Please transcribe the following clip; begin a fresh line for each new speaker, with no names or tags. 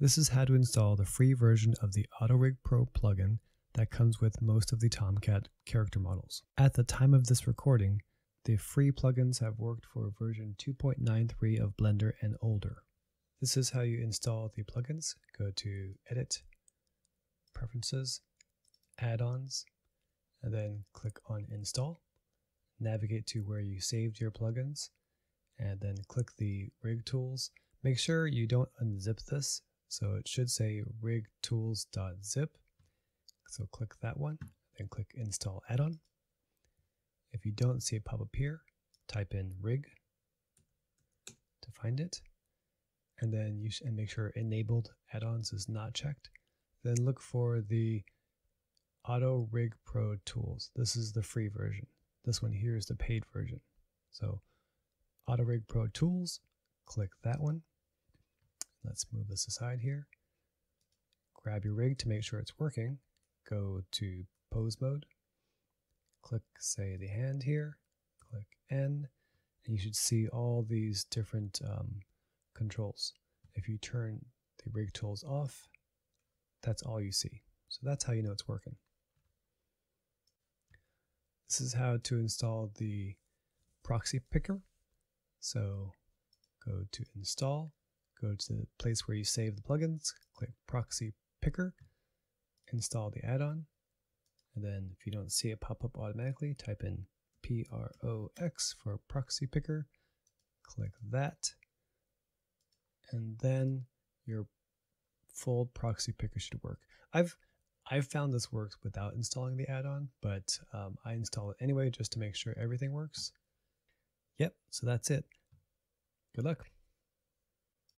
This is how to install the free version of the AutoRig Pro plugin that comes with most of the Tomcat character models. At the time of this recording, the free plugins have worked for version 2.93 of Blender and older. This is how you install the plugins. Go to Edit, Preferences, Add-ons, and then click on Install. Navigate to where you saved your plugins, and then click the Rig Tools. Make sure you don't unzip this, so it should say rigtools.zip. So click that one, then click Install Add-on. If you don't see it pop up here, type in rig to find it, and then you and make sure enabled add-ons is not checked. Then look for the Auto Rig Pro tools. This is the free version. This one here is the paid version. So Auto Rig Pro tools, click that one. Let's move this aside here. Grab your rig to make sure it's working. Go to pose mode click, say, the hand here, click N, and you should see all these different um, controls. If you turn the rig tools off, that's all you see. So that's how you know it's working. This is how to install the proxy picker. So go to install, go to the place where you save the plugins, click proxy picker, install the add-on, and then if you don't see it pop up automatically, type in PROX for proxy picker. Click that. And then your full proxy picker should work. I've I've found this works without installing the add-on, but um, I install it anyway just to make sure everything works. Yep, so that's it. Good luck.